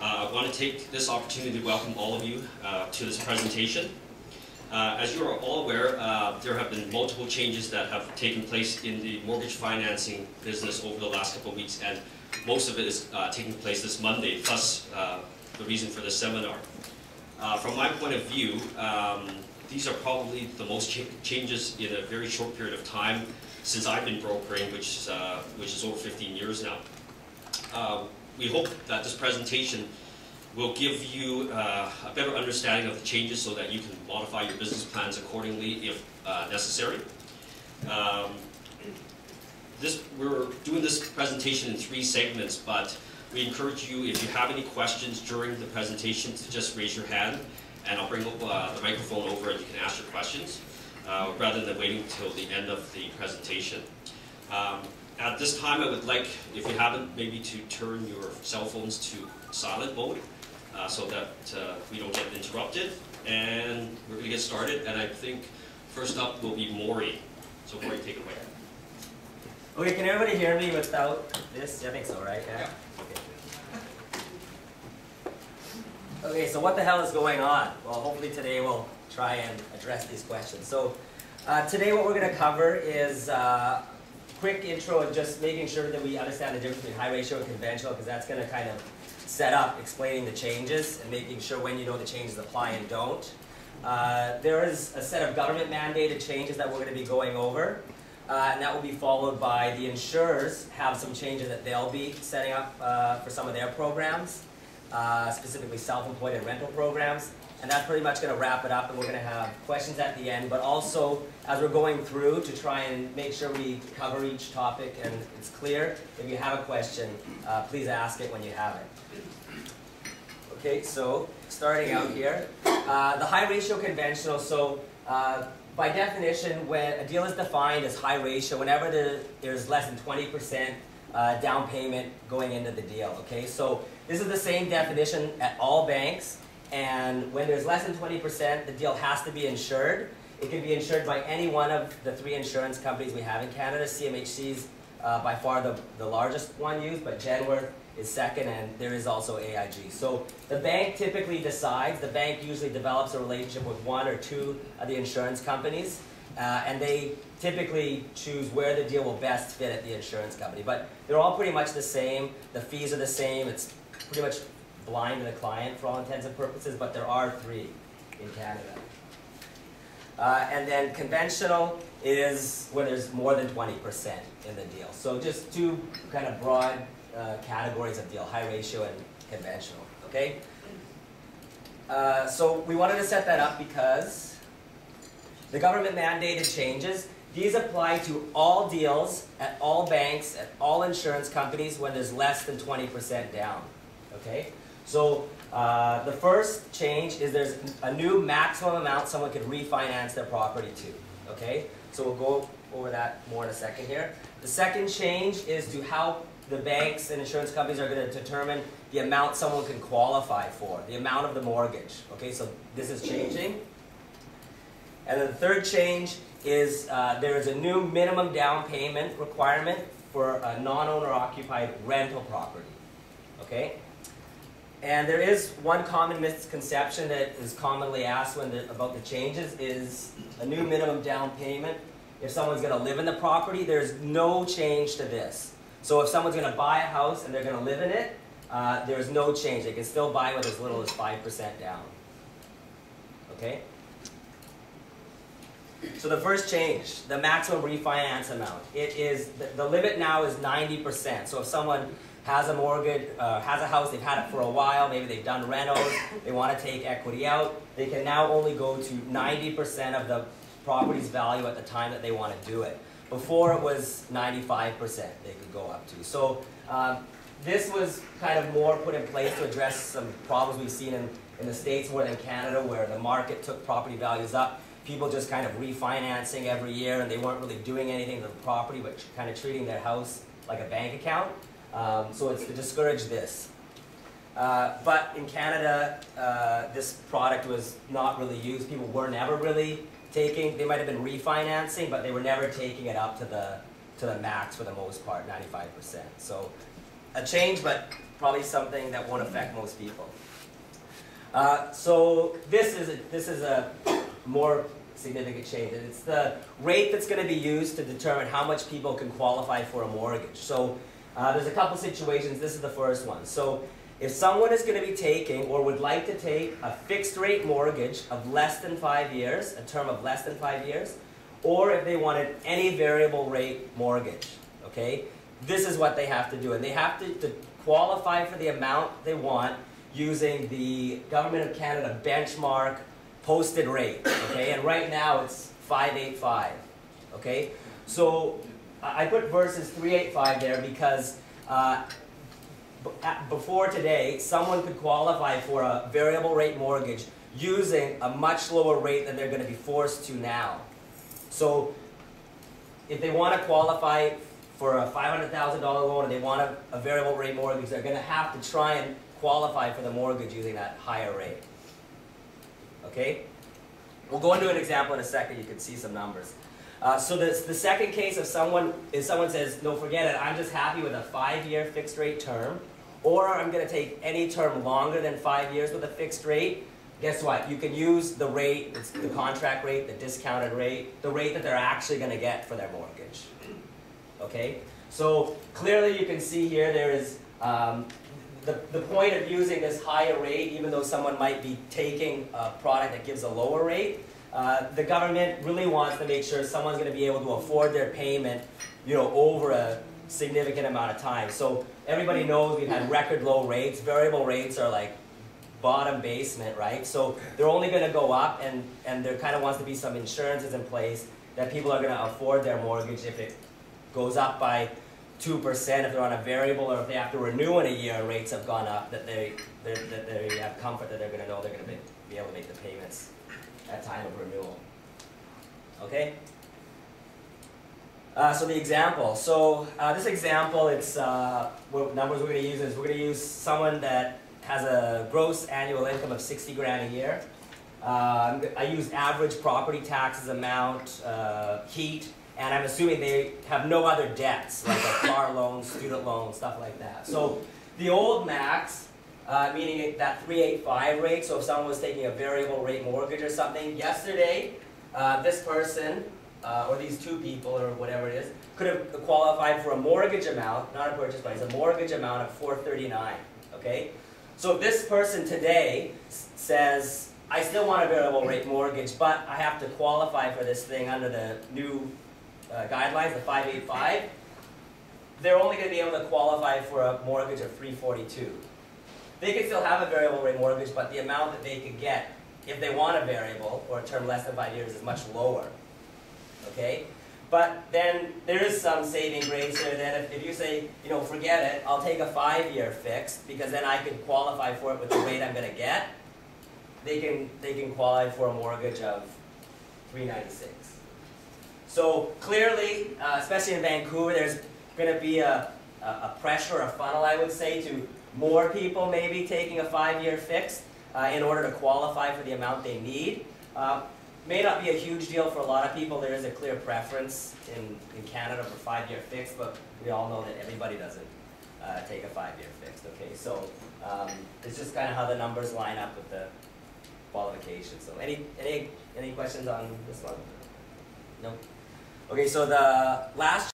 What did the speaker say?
Uh, I want to take this opportunity to welcome all of you uh, to this presentation. Uh, as you are all aware, uh, there have been multiple changes that have taken place in the mortgage financing business over the last couple of weeks, and most of it is uh, taking place this Monday, thus uh, the reason for this seminar. From my point of view, um, these are probably the most cha changes in a very short period of time since I've been brokering, which which is over 15 years now. We hope that this presentation will give you uh, a better understanding of the changes so that you can modify your business plans accordingly if uh, necessary. Um, this, we're doing this presentation in three segments, but we encourage you, if you have any questions during the presentation, to just raise your hand, and I'll bring up, uh, the microphone over and you can ask your questions, uh, rather than waiting until the end of the presentation. Um, at this time, I would like, if you haven't, maybe to turn your cell phones to silent mode uh, so that uh, we don't get interrupted. And we're going to get started. And I think first up will be Maury. So Maury, take it away. Okay, can everybody hear me without this? I think so, right? Yeah. Okay. okay, so what the hell is going on? Well, hopefully today we'll try and address these questions. So uh, today what we're going to cover is uh, quick intro and just making sure that we understand the difference between high ratio and conventional because that's going to kind of set up explaining the changes and making sure when you know the changes apply and don't. Uh, there is a set of government mandated changes that we're going to be going over. Uh, and that will be followed by the insurers have some changes that they'll be setting up uh, for some of their programs, uh, specifically self-employed and rental programs. And that's pretty much going to wrap it up, and we're going to have questions at the end, but also as we're going through to try and make sure we cover each topic and it's clear, if you have a question, uh, please ask it when you have it. Okay, so starting out here, uh, the high ratio conventional, so uh, by definition, when a deal is defined as high ratio, whenever there, there's less than 20% uh, down payment going into the deal, okay? So this is the same definition at all banks, and when there's less than 20%, the deal has to be insured. It can be insured by any one of the three insurance companies we have in Canada. CMHC's uh, by far the, the largest one used, but Genworth is second, and there is also AIG. So the bank typically decides, the bank usually develops a relationship with one or two of the insurance companies, uh, and they typically choose where the deal will best fit at the insurance company. But they're all pretty much the same, the fees are the same, it's pretty much blind to the client for all intents and purposes, but there are three in Canada. Uh, and then conventional is where there's more than 20% in the deal. So just two kind of broad uh, categories of deal, high ratio and conventional, okay? Uh, so we wanted to set that up because the government mandated changes. These apply to all deals at all banks, at all insurance companies when there's less than 20% down, okay? So uh, the first change is there's a new maximum amount someone could refinance their property to. Okay, so we'll go over that more in a second here. The second change is to how the banks and insurance companies are going to determine the amount someone can qualify for, the amount of the mortgage. Okay, so this is changing. And then the third change is uh, there is a new minimum down payment requirement for a non-owner occupied rental property. Okay, and there is one common misconception that is commonly asked when the, about the changes is a new minimum down payment. If someone's going to live in the property, there's no change to this. So if someone's going to buy a house and they're going to live in it, uh, there's no change. They can still buy with as little as 5% down. Okay? So the first change, the maximum refinance amount. It is, the, the limit now is 90%. So if someone has a mortgage, uh, has a house, they've had it for a while, maybe they've done renos, they want to take equity out, they can now only go to 90% of the property's value at the time that they want to do it. Before it was 95% they could go up to. So um, this was kind of more put in place to address some problems we've seen in, in the States more than Canada where the market took property values up. People just kind of refinancing every year and they weren't really doing anything to the property but kind of treating their house like a bank account. Um, so it's to discourage this. Uh, but in Canada, uh, this product was not really used. People were never really taking, they might have been refinancing, but they were never taking it up to the, to the max for the most part, 95%. So a change, but probably something that won't affect most people. Uh, so this is a, this is a more significant change, and it's the rate that's going to be used to determine how much people can qualify for a mortgage. So uh, there's a couple situations. This is the first one. So if someone is going to be taking or would like to take a fixed rate mortgage of less than five years, a term of less than five years, or if they wanted any variable rate mortgage, okay, this is what they have to do. And they have to, to qualify for the amount they want using the Government of Canada benchmark posted rate, okay? And right now it's 585, okay? So I put verses 385 there because uh, before today, someone could qualify for a variable rate mortgage using a much lower rate than they're going to be forced to now. So if they want to qualify for a $500,000 loan and they want a, a variable rate mortgage, they're going to have to try and qualify for the mortgage using that higher rate. Okay? We'll go into an example in a second. You can see some numbers. Uh, so the, the second case of someone is someone says, no, forget it. I'm just happy with a five-year fixed rate term, or I'm going to take any term longer than five years with a fixed rate. Guess what? You can use the rate, the contract rate, the discounted rate, the rate that they're actually going to get for their mortgage. Okay? So clearly you can see here there is um, the, the point of using this higher rate, even though someone might be taking a product that gives a lower rate, uh, the government really wants to make sure someone's going to be able to afford their payment, you know, over a significant amount of time. So everybody knows we've had record low rates. Variable rates are like bottom basement, right? So they're only going to go up, and and there kind of wants to be some insurances in place that people are going to afford their mortgage if it goes up by two percent if they're on a variable, or if they have to renew in a year, rates have gone up. That they that they have comfort that they're going to know they're going to be, be able to make the payments at time of renewal. Okay. Uh, so the example. So uh, this example, it's uh, what numbers we're going to use is we're going to use someone that has a gross annual income of 60 grand a year. Um, I use average property taxes amount, uh, heat, and I'm assuming they have no other debts like a car loan, student loan, stuff like that. So the old max, uh, meaning that 385 rate. So if someone was taking a variable rate mortgage or something, yesterday uh, this person uh, or these two people or whatever it is could have qualified for a mortgage amount, not a purchase price, a mortgage amount of 439. Okay, so if this person today says, I still want a variable rate mortgage, but I have to qualify for this thing under the new uh, guidelines, the 585. They're only going to be able to qualify for a mortgage of 342. They could still have a variable rate mortgage, but the amount that they could get if they want a variable or a term less than five years is much lower. Okay? But then there is some saving grace here then if, if you say, you know, forget it, I'll take a five-year fixed because then I can qualify for it with the rate I'm gonna get. They can they can qualify for a mortgage of 396. So clearly, uh, especially in Vancouver, there's gonna be a, a, a pressure, a funnel I would say, to more people maybe taking a five-year fixed uh, in order to qualify for the amount they need. Uh, may not be a huge deal for a lot of people. There is a clear preference in, in Canada for five-year fixed, but we all know that everybody doesn't uh, take a five-year fixed. Okay, so um, it's just kind of how the numbers line up with the qualifications. So any any any questions on this one? No. Okay, so the last